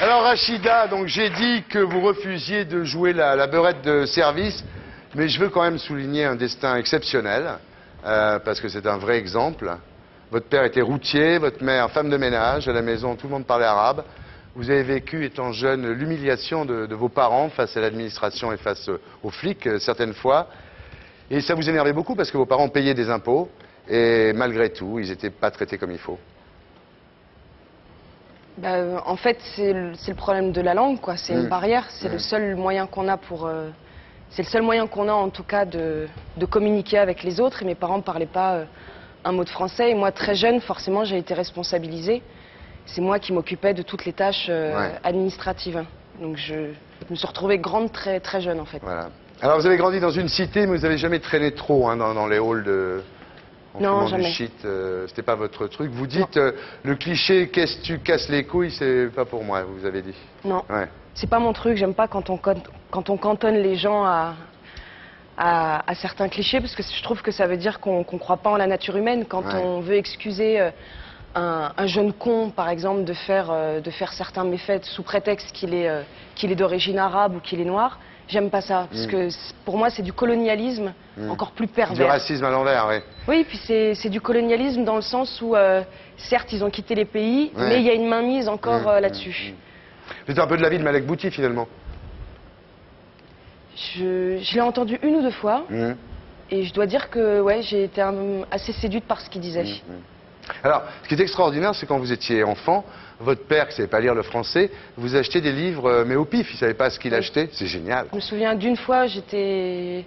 Alors Rachida, donc j'ai dit que vous refusiez de jouer la, la beurette de service, mais je veux quand même souligner un destin exceptionnel, euh, parce que c'est un vrai exemple. Votre père était routier, votre mère femme de ménage, à la maison tout le monde parlait arabe. Vous avez vécu, étant jeune, l'humiliation de, vos parents face à l'administration et face aux flics, euh, certaines fois. Et ça vous énervait beaucoup parce que vos parents payaient des impôts, et malgré tout, ils n'étaient pas traités comme il faut. Bah, euh, en fait, c'est le, problème de la langue, quoi. C'est Mm. une barrière. C'est Mm. le seul moyen qu'on a pour. euh, c'est le seul moyen qu'on a, en tout cas, de, de communiquer avec les autres. Et mes parents ne parlaient pas euh, un mot de français. Et moi, très jeune, forcément, j'ai été responsabilisée. C'est moi qui m'occupais de toutes les tâches euh, Ouais. administratives. Donc, je, je me suis retrouvée grande très, très jeune, en fait. Voilà. Alors vous avez grandi dans une cité, mais vous n'avez jamais traîné trop hein, dans, dans les halls de... Non, du jamais. shit, euh, c'était pas votre truc. Vous dites euh, le cliché qu'est-ce que tu casses les couilles, c'est pas pour moi, vous avez dit. Non. Ouais. C'est pas mon truc, j'aime pas quand on, quand on cantonne les gens à, à, à certains clichés, parce que je trouve que ça veut dire qu'on qu'on croit pas en la nature humaine. Quand Ouais. on veut excuser euh, un, un jeune con, par exemple, de faire, euh, de faire certains méfaits sous prétexte qu'il est, euh, qu'il est d'origine arabe ou qu'il est noir, j'aime pas ça. Parce Mm. que pour moi, c'est du colonialisme Mm. encore plus Du pervers. racisme à l'envers, oui. Oui, puis c'est du colonialisme dans le sens où, euh, certes, ils ont quitté les pays, Ouais. mais il y a une mainmise encore Mm, là-dessus. êtes un peu de la vie de Malek Bouti finalement. Je, je l'ai entendu une ou deux fois. Et je dois dire que ouais, j'ai été un- assez séduite par ce qu'il disait. Alors, ce qui est extraordinaire, c'est quand vous étiez enfant, votre père, qui ne savait pas lire le français, vous achetez des livres, euh, mais au pif, il ne savait pas ce qu'il Oui. achetait. C'est génial. Je me souviens d'une fois, j'étais,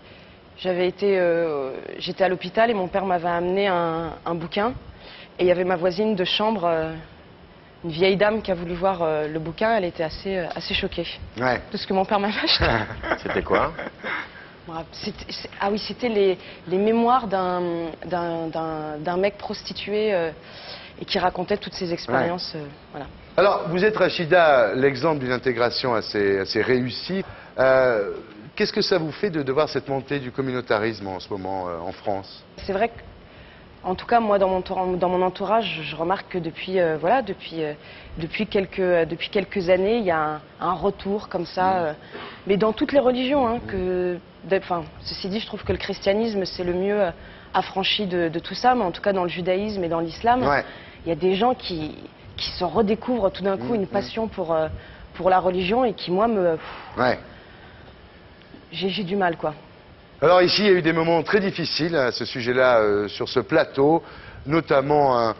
j'avais été, euh, j'étais à l'hôpital et mon père m'avait amené un, un bouquin. Et il y avait ma voisine de chambre, euh, une vieille dame qui a voulu voir euh, le bouquin. Elle était assez, euh, assez choquée Ouais. de ce que mon père m'avait acheté. C'était quoi? Ah oui, c'était les, les mémoires d'un, mec prostitué euh, et qui racontait toutes ses expériences. euh, voilà. Alors, vous êtes, Rachida, l'exemple d'une intégration assez, assez réussie. Euh, Qu'est-ce que ça vous fait de, de voir cette montée du communautarisme en ce moment en France? C'est vrai que, en tout cas, moi, dans mon, tour- dans mon entourage, je remarque que depuis, euh, voilà, depuis, euh, depuis, quelques, euh, depuis quelques années, il y a un, un retour comme ça, euh, mais dans toutes les religions. hein, que, de- enfin, ceci dit, je trouve que le christianisme, c'est le mieux affranchi de, de tout ça, mais en tout cas, dans le judaïsme et dans l'islam, Ouais. il y a des gens qui, qui se redécouvrent tout d'un coup une passion pour, pour la religion et qui, moi, me, pff, Ouais. j'ai j'ai du mal, quoi. Alors ici, il y a eu des moments très difficiles à ce sujet-là euh, sur ce plateau, notamment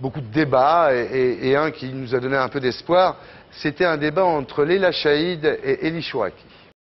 beaucoup de débats et, un qui nous a donné un peu d'espoir. C'était un débat entre Leila Chaïd et Elie Chouraki.